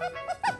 ha ha ha